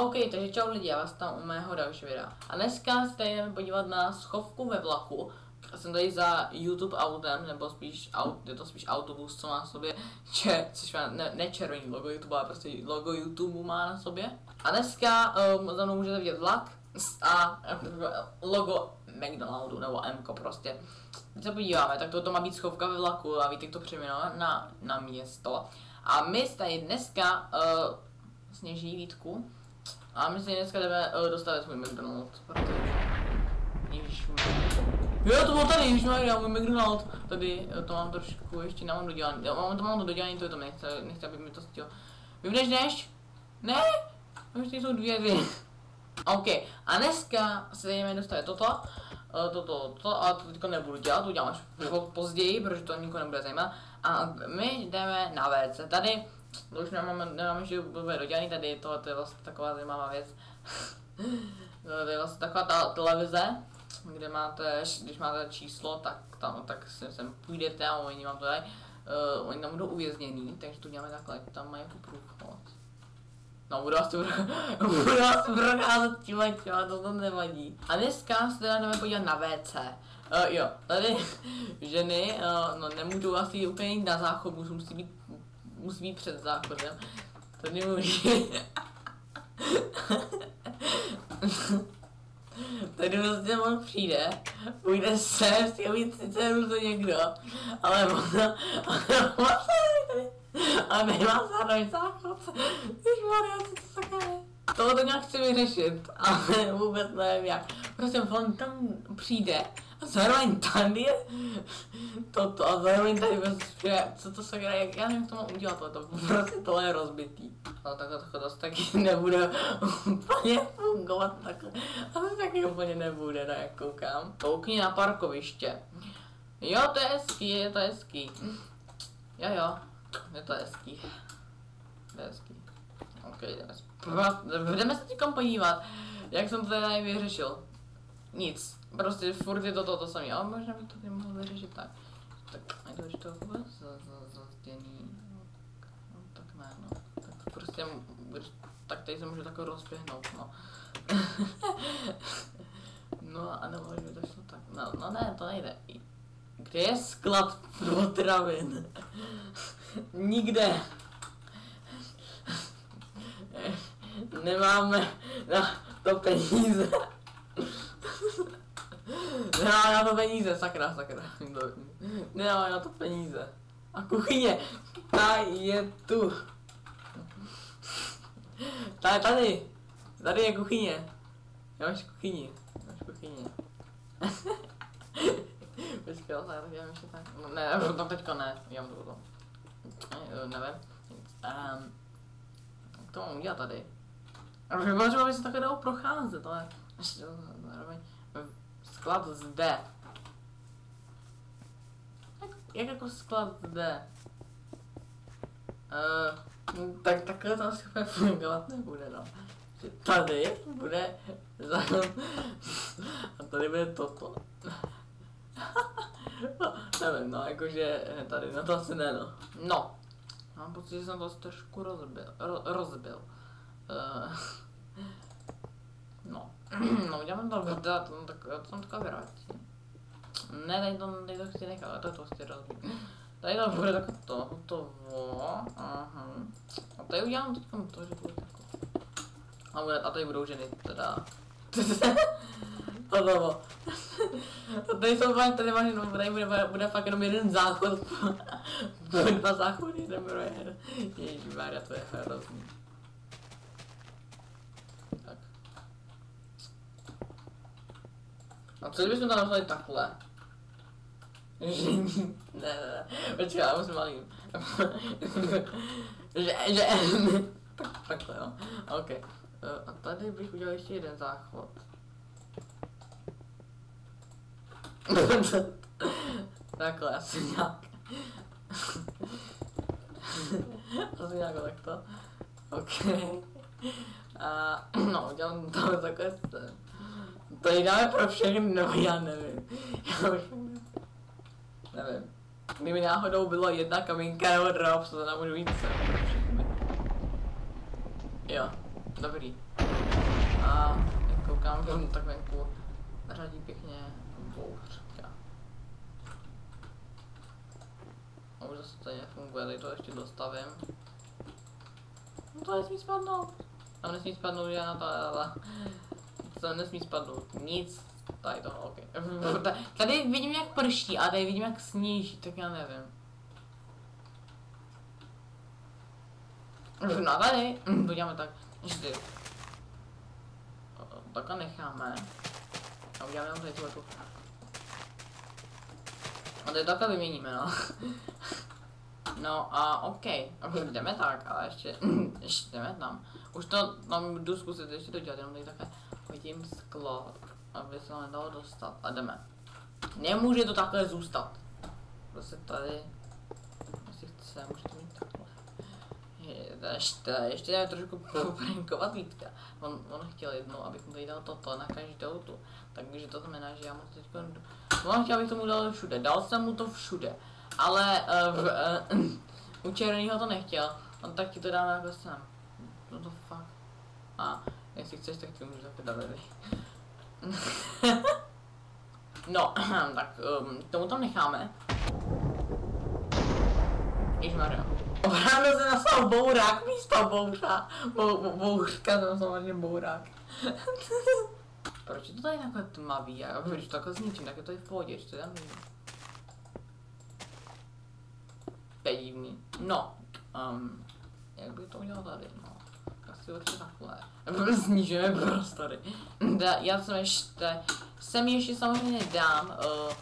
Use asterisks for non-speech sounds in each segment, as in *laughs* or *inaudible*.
OK, takže čau lidi, já vás tam u mého dalšího videa. A dneska se jdeme podívat na schovku ve vlaku. Jsem tady za YouTube autem, nebo spíš aut, je to spíš autobus, co má na sobě, če, což má ne, ne červený logo YouTube, ale prostě logo YouTube má na sobě. A dneska um, za mnou můžete vidět vlak a logo McDonaldu, nebo M prostě. Když se podíváme, tak toto má být schovka ve vlaku a víte, jak to přejmenovat na, na město. A my tady dneska uh, sněží Vítku, a my si dneska jdeme uh, dostat svůj McDonald's, protože... Ježiš, Jo, to bylo tady, ježiš, já můj McDonald's. Tady eh, to mám trošku ještě nemám dodělaný. Já mám to mám to dodělaný, to je to nechce, nechce, aby mi to stihlo. Vyvneš než? Ne? Už jsou dvě dvě. *laughs* OK, a dneska se jdeme dostat toto, uh, toto, toto, a to teďka nebudu dělat, to udělám až později, protože to nikoho nebude zajímat. A my jdeme na WC. Tady to už nemáme, nemáme ještě úplně dodělaný, tady to, to je vlastně taková zajímavá věc. *laughs* to je vlastně taková ta televize, kde máte, když máte číslo, tak tam, tak sem, sem půjdete a oni vám to dají. Uh, oni tam budou uvěznění, takže to děláme takhle, tam mají jako průchod. No, budu asi *laughs* budu asi procházet tím ale to tam nevadí. A dneska se teda jdeme podívat na WC. Uh, jo, tady *laughs* ženy, uh, no nemůžu asi úplně jít na záchod, musí být musí být před záchodem. To nemůže. Tady prostě on přijde, půjde sem, chtěl mít sice to někdo, ale ona, ona, ale nemá zároveň záchod. Ježišmarja, co to takové? Tohle to nějak chci vyřešit, ale vůbec nevím jak. Prostě on tam přijde a zároveň tady je toto a zároveň tady prostě, co to se jak já nevím, to mám udělat, tohle, to prostě tohle je rozbitý. No takhle to to taky *laughs* nebude úplně fungovat takhle. A to taky úplně nebude, no jak koukám. Koukni na parkoviště. Jo, to je hezký, je to hezký. Jo, jo, je to hezký. To je hezký. OK, jdeme, jdeme se teď podívat, jak jsem to tady vyřešil. Nic. Prostě furt je to to, to samé, ale možná bych to nemohl vyřešit tak. Tak, a to, že to vůbec zazděný. No, tak ne, no. Tak prostě, tak tady se může takhle rozběhnout, no. *laughs* no a nebo by to šlo tak. No, no ne, to nejde. Kde je sklad potravin? *laughs* Nikde. *laughs* Nemáme na to peníze. Nemám na to peníze, sakra, sakra. Nemám na to peníze. A kuchyně, ta je tu. Ta je tady. Tady je kuchyně. Já máš kuchyni. Máš kuchyni. Počkej, já tak dělám ještě tak. No, ne, tam teďka ne, já to potom. Ne, nevím. Um, to mám udělat tady. Vypadá, že se takhle dalo procházet, ale ještě zároveň sklad zde. Jak, jak jako sklad zde? Uh, tak takhle to asi fungovat nebude, no. Že tady bude za... a tady bude toto. no, nevím, no, jakože tady, no to asi ne, no. No, mám pocit, že jsem to trošku rozbil, ro, rozbil. Uh, no. no, uděláme to vrdat, no tak to tam takhle vrátím. Ne, tady to, tady to chci nechat, ale to to chci rozbít. Tady to bude takhle to, to aha. A tady udělám teď to, že bude takhle. A, bude, a tady budou ženy, teda. *laughs* to. A *laughs* tady jsou fakt, tady máš jenom, tady bude, bude fakt jenom jeden záchod. *laughs* Dva záchody, pro jeden. Ježišmarja, to je hrozný. A co kdybychom tam napsali takhle? *laughs* Ne, ne, ne, počkej, já musím malý. *laughs* že, že, *laughs* tak, takhle, jo. OK. Eh, a tady bych udělal ještě jeden záchod. takhle, asi nějak. asi nějak takto. OK. A, *clears throat* no, udělám tam takhle to dáme pro všechny, nebo já nevím. Já už nevím. Kdyby náhodou bylo jedna kamínka nebo drop, to nám můžu víc. Jo, dobrý. A jak koukám, že tak venku řadí pěkně bouřka. A už zase to nefunguje, tady to ještě dostavím. No to nesmí spadnout. Tam nesmí spadnout žádná ta... To nesmí spadnout nic. Tady to, ok. *laughs* Tady vidím jak prší a tady vidím jak sníží, tak já nevím. No tady, to děláme tak, vždy. Takhle necháme. A uděláme jenom tady tu. A tady takhle vyměníme, no. *laughs* No a OK, jdeme tak, ale ještě, *laughs* ještě jdeme tam. Už to tam jdu zkusit ještě to dělat, jenom tady takhle hodím sklo, aby se to nedalo dostat a jdeme. Nemůže to takhle zůstat. Prostě tady, jestli chce, může to mít takhle. Ještě, ještě jdeme trošku poprankovat Vítka. On, on chtěl jednou, abych mu tady dal toto na každou tu. Takže to znamená, že já mu to teď On chtěl, abych tomu dal všude. Dal jsem mu to všude ale uh, v, uh, u černého to nechtěl, on tak ti to dá jako sem. No to fakt. A jestli chceš, tak můžeš také dát *laughs* No, *clears throat* tak um, tomu tam necháme. Ježmarja. Opravdu se nastal bourák místo bouřa. Bou, bou, bouřka, to samozřejmě bourák. *laughs* Proč je to tady takhle tmavý? Já když to takhle zničím, tak je to i v pohodě, to já nevím. To je divný. No, um, jak by to udělal tady, no. Asi určitě takhle. Snižujeme prostory. Da, já jsem ještě, sem ještě samozřejmě dám, uh,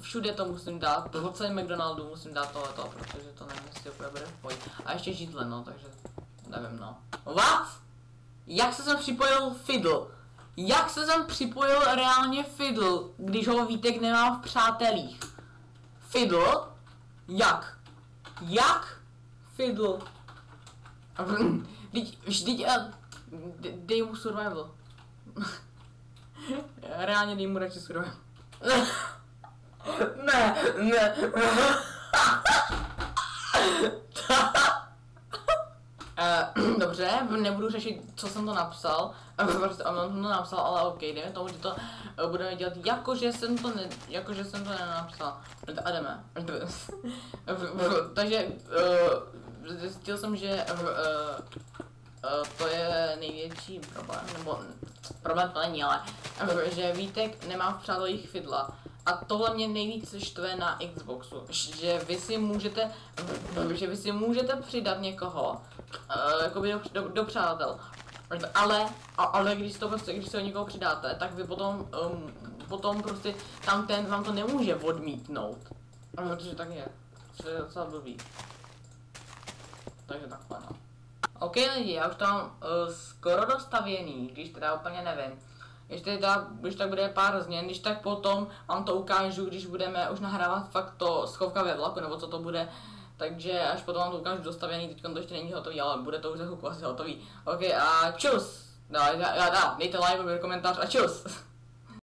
všude to musím dát, po celém McDonaldu musím dát tohleto, protože to nevím, jestli úplně bude v A ještě židle, no, takže nevím, no. What? Jak se jsem připojil Fiddle? Jak se jsem připojil reálně Fiddle, když ho Vítek nemá v přátelích? Fiddle? Jak? Jak? Fiddle. Vždyť, vždyť, dej mu survival. *laughs* Reálně dej mu radši survival. ne, ne. Uh, *laughs* dobře, nebudu řešit, co jsem to napsal, *laughs* prostě on to napsal, ale ok, jdeme tomu, že to uh, budeme dělat, jakože jsem to ne, jakože jsem to nenapsal. A jdeme. Takže uh, zjistil jsem, že uh, uh, to je největší problém, nebo problém to není, ale že Vítek nemá v přátelích fidla. A tohle mě nejvíc štve na Xboxu, že vy si můžete, že vy si můžete přidat někoho, uh, jakoby do, do, do přátel, ale, ale když to prostě, když se někoho přidáte, tak vy potom, um, potom prostě tam ten vám to nemůže odmítnout. Protože tak je, to je docela blbý. Takže takhle no. OK lidi, já už to mám uh, skoro dostavěný, když teda úplně nevím. Ještě teda, když tak bude pár změn, když tak potom vám to ukážu, když budeme už nahrávat fakt to schovka ve vlaku, nebo co to bude. Takže až potom vám to ukážu dostavěný, teď to ještě není hotový, ale bude to už za chvilku asi hotový. OK a čus! No, já, já, já, dejte like, komentář a čus! *laughs*